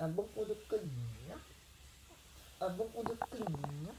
안 먹고도 끊냐? 안 아, 먹고도 끊냐?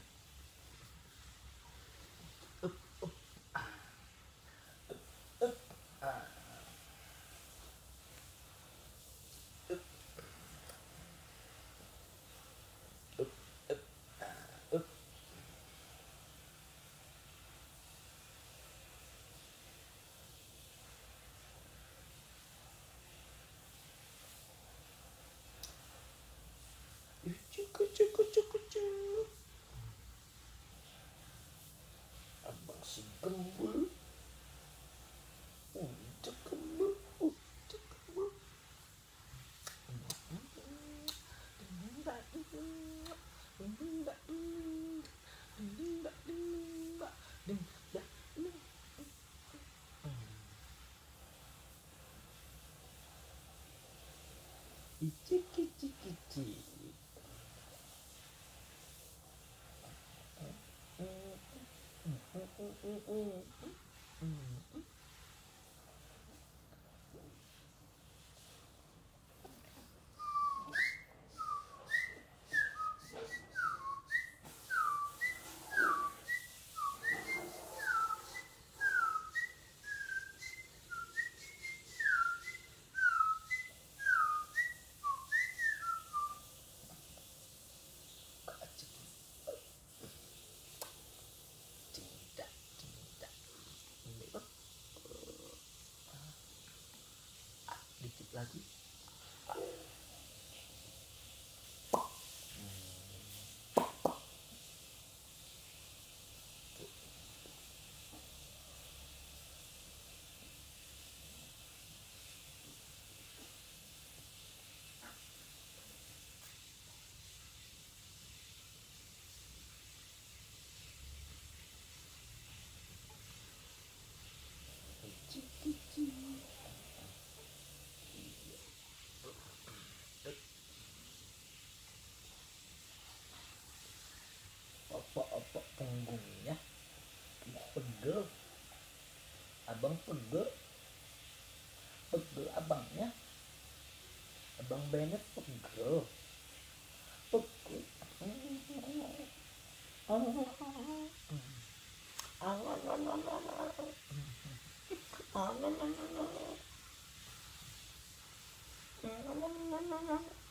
チキチキチうんうん lagi. abang pegel. Pegel abangnya. Abang Bennett pegel. Pegel. Mm-hmm.